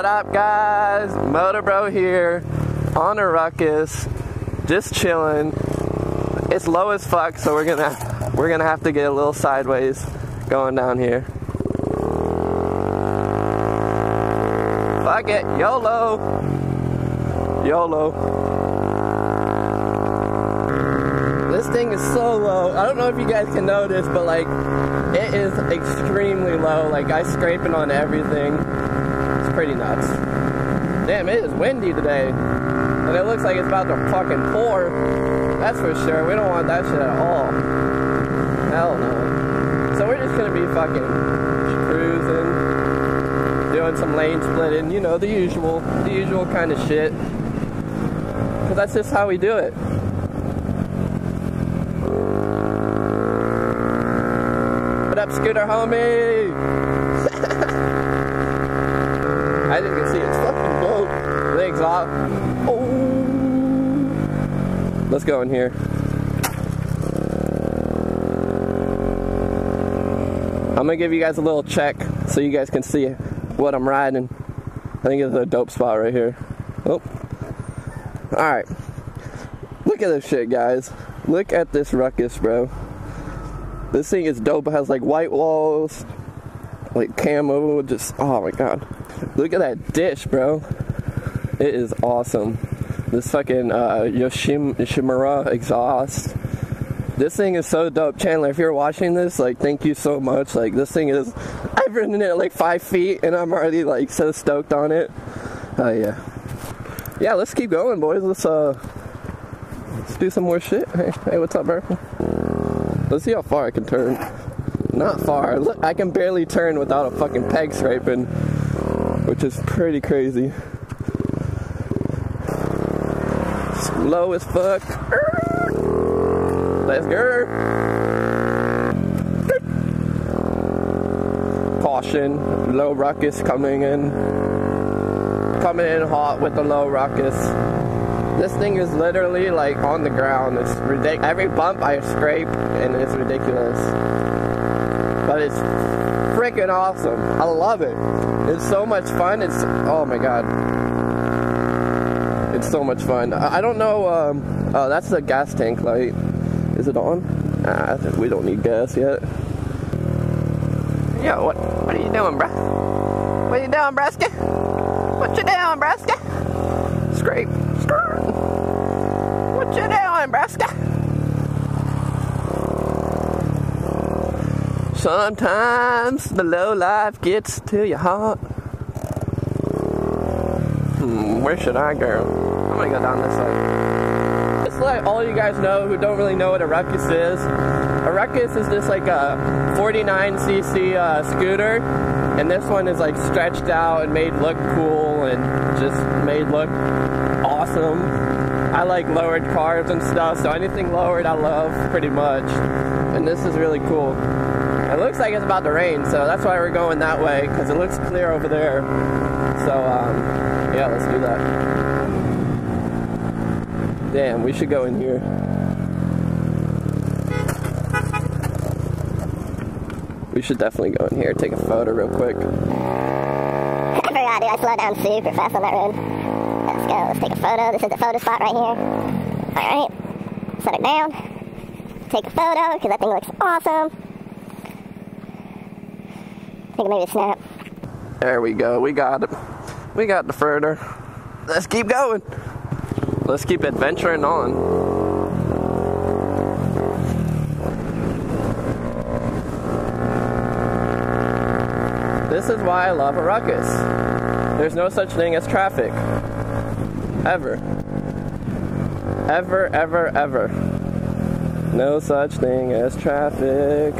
What up, guys? MotoBroo here on a ruckus, just chilling. It's low as fuck, so we're gonna we're gonna have to get a little sideways going down here. Fuck it, YOLO, YOLO. This thing is so low. I don't know if you guys can notice, but like it is extremely low. Like I scraping on everything. Pretty nuts. Damn, it is windy today. And it looks like it's about to fucking pour. That's for sure. We don't want that shit at all. Hell no. So we're just gonna be fucking cruising, doing some lane splitting, you know, the usual, the usual kind of shit. Cause that's just how we do it. What up, scooter homie? As you can see, it's fucking dope. Legs off. Oh. Let's go in here. I'm gonna give you guys a little check so you guys can see what I'm riding. I think it's a dope spot right here. Oh. Alright. Look at this shit, guys. Look at this ruckus, bro. This thing is dope. It has like white walls, like camo, just, oh my god. Look at that dish, bro. It is awesome. This fucking uh, Yoshim Yoshimura exhaust. This thing is so dope. Chandler, if you're watching this, like, thank you so much. Like, this thing is, I've ridden it like five feet and I'm already like so stoked on it. Oh, yeah. Yeah, let's keep going, boys. Let's, uh, let's do some more shit. Hey, hey what's up, bro? Let's see how far I can turn. Not far. Look, I can barely turn without a fucking peg scraping, which is pretty crazy. Slow as fuck. Let's go. Caution, low ruckus coming in. Coming in hot with the low ruckus. This thing is literally like on the ground. It's ridiculous. Every bump I scrape and it's ridiculous. But it's freaking awesome. I love it. It's so much fun. It's, oh my god. It's so much fun. I, I don't know, um, oh, that's the gas tank light. Is it on? Nah, we don't need gas yet. Yo, what, what are you doing, bruh? What are you doing, Braska? What you doing, Braska? Scrape. What you doing, Braska? Sometimes the low life gets to your heart. Hmm, where should I go? I'm gonna go down this way. Just let all you guys know who don't really know what a ruckus is. A ruckus is just like a 49cc uh, scooter, and this one is like stretched out and made look cool and just made look awesome. I like lowered cars and stuff, so anything lowered I love pretty much. And this is really cool. It looks like it's about to rain, so that's why we're going that way, because it looks clear over there. So, um, yeah, let's do that. Damn, we should go in here. We should definitely go in here, take a photo real quick. Dude. I slowed down super fast on that road. Let's go. Let's take a photo. This is the photo spot right here. All right. Set it down. Take a photo because that thing looks awesome. Snap. There we go. We got it. We got the further. Let's keep going. Let's keep adventuring on. This is why I love a ruckus. There's no such thing as traffic. Ever. Ever, ever, ever. No such thing as traffic.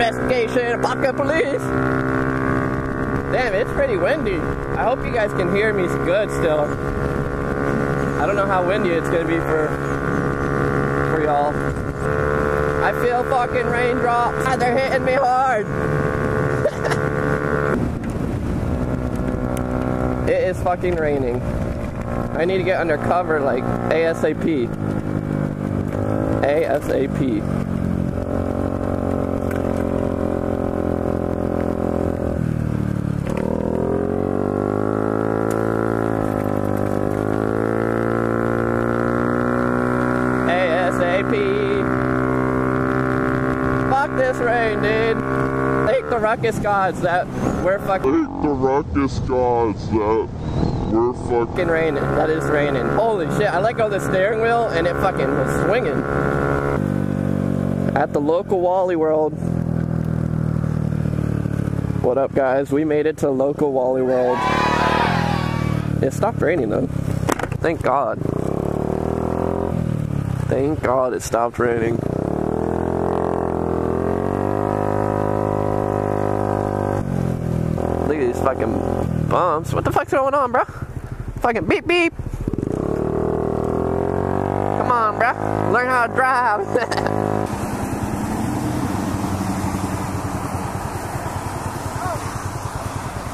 Investigation, pocket police. Damn, it's pretty windy. I hope you guys can hear me good still. I don't know how windy it's gonna be for for y'all. I feel fucking raindrops. Ah, They're hitting me hard. it is fucking raining. I need to get under cover like ASAP. ASAP. ASAP. This rain, dude. Thank the ruckus gods that we're fucking Thank the ruckus gods that we're fucking fucking raining. That is raining. Holy shit. I let go of the steering wheel and it fucking was swinging. At the local Wally World. What up, guys? We made it to local Wally World. It stopped raining though. Thank God. Thank God it stopped raining. These fucking bumps. What the fuck's going on, bro? Fucking beep beep. Come on, bro. Learn how to drive.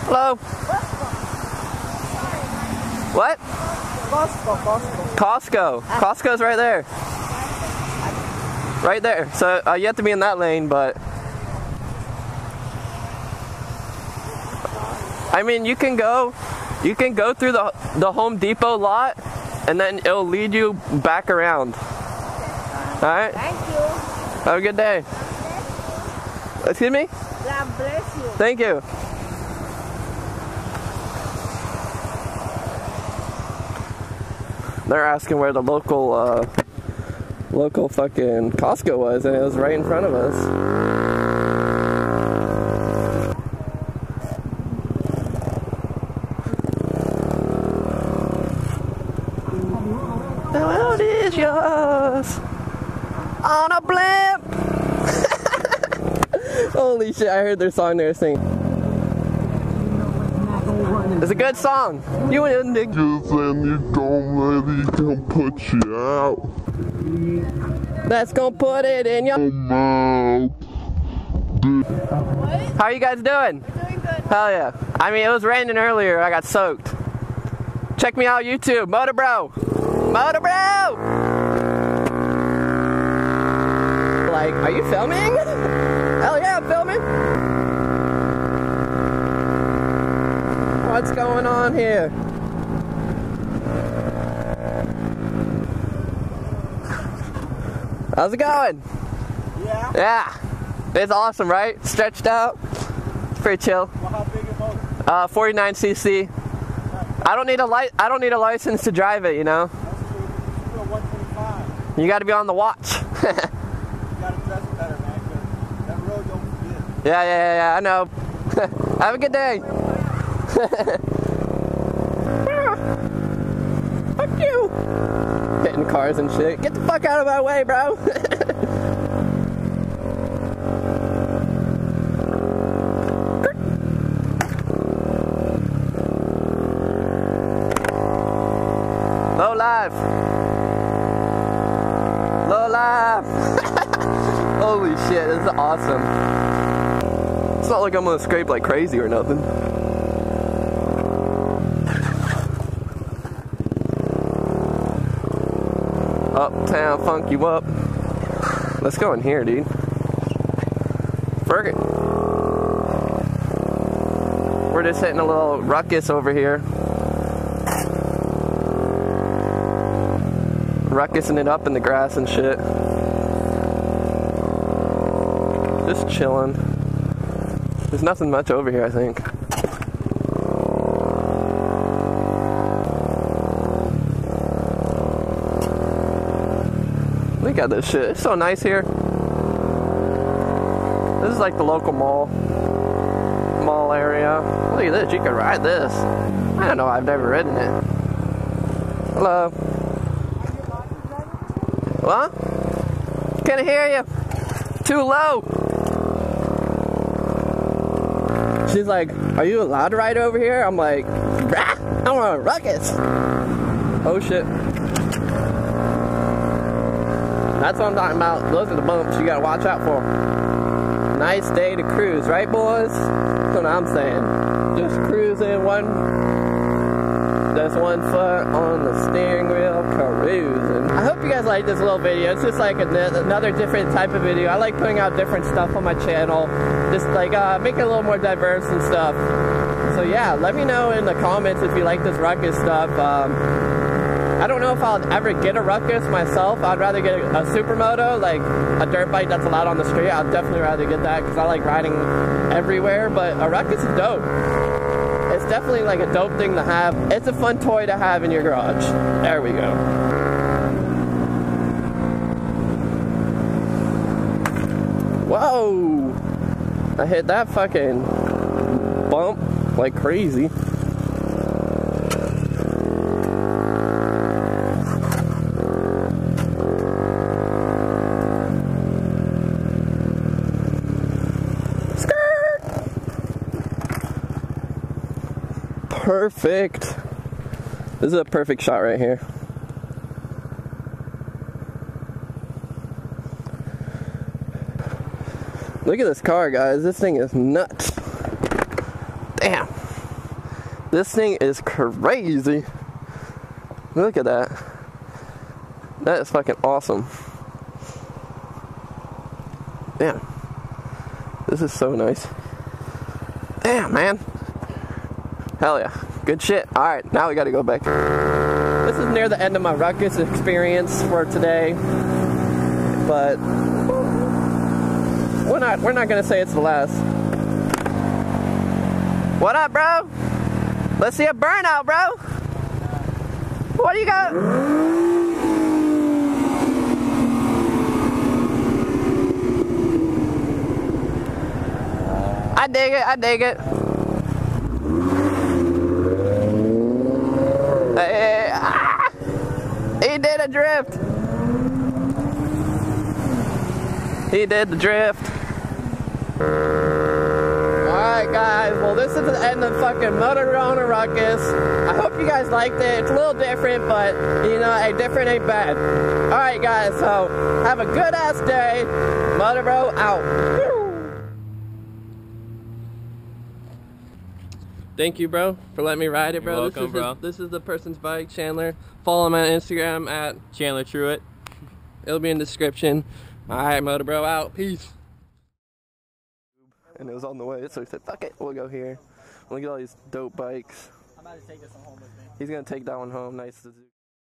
Hello. What? Costco, Costco. Costco. Costco's right there. Right there. So uh, you have to be in that lane, but I mean, you can go, you can go through the the Home Depot lot, and then it'll lead you back around. All right. Thank you. Have a good day. Excuse me. God bless you. Thank you. They're asking where the local uh, local fucking Costco was, and it was right in front of us. The world is yours on a blimp. Holy shit! I heard their song they were singing. It's a good song. You and the Cause then you don't let it come put you out. that's gonna put it in your. Mouth. How are you guys doing? Doing good. Hell yeah. I mean, it was raining earlier. I got soaked. Check me out YouTube, MotoBroo. Motor Bro. Like, are you filming? Hell yeah, I'm filming. What's going on here? How's it going? Yeah. Yeah. It's awesome, right? Stretched out. It's pretty chill. Well, how big a motor? Uh, 49cc. I don't need a li- I don't need a license to drive it, you know. That's true. You 125. You got to be on the watch. You gotta dress better, man, 'cause that road don't forget. Yeah, yeah, yeah, I know. Have a good day. fuck you. Hitting cars and shit. Get the fuck out of my way, bro. Low life. Low life. Holy shit, this is awesome. It's not like I'm gonna scrape like crazy or nothing. Uptown funk you up. Let's go in here, dude. Fergus. We're just hitting a little ruckus over here. Ruckusing it up in the grass and shit. Just chilling. There's nothing much over here, I think. Look at this shit. It's so nice here. This is like the local mall. Mall area. Look at this. You can ride this. I don't know. I've never ridden it. Hello. What? Can't hear you. Too low. She's like, Are you allowed to ride over here? I'm like! I want a ruckus. Oh shit. That's what I'm talking about. Those are the bumps you gotta watch out for. Nice day to cruise, right, boys? That's what I'm saying. Just cruising one, just one foot on the steering wheel, cruising. I hope you guys like this little video. It's just like another different type of video. I like putting out different stuff on my channel, just like uh, make it a little more diverse and stuff. So yeah, let me know in the comments if you like this ruckus stuff. Um, I don't know if I'll ever get a ruckus myself. I'd rather get a, a supermoto, like a dirt bike that's allowed on the street. I'd definitely rather get that because I like riding everywhere. But a ruckus is dope. It's definitely like a dope thing to have. It's a fun toy to have in your garage. There we go. Whoa! I hit that fucking bump like crazy. Perfect. This is a perfect shot right here. Look at this car, guys. This thing is nuts. Damn. This thing is crazy. Look at that. That is fucking awesome. Damn. This is so nice. Damn, man. Hell yeah. Good shit. Alright, now we gotta go back. This is near the end of my ruckus experience for today. But we're not we're not gonna say it's the last. What up, bro? Let's see a burnout, bro. What do you got? I dig it, I dig it. Hey, ah! He did a drift. He did the drift. Alright guys, well this is the end of fucking Motorona Ruckus. I hope you guys liked it. It's a little different, but you know, a different ain't bad. Alright guys, so have a good ass day. MotoBroo out. Thank you, bro, for letting me ride it, bro. You're welcome, this is bro. The, this is the person's bike, Chandler. Follow him on Instagram at Chandler Truett. It'll be in the description. All right, MotoBroo out. Peace. And it was on the way, so he said, "Fuck it, we'll go here. Look at all these dope bikes." I'm about to take this one home with me. He's gonna take that one home. Nice Suzuki.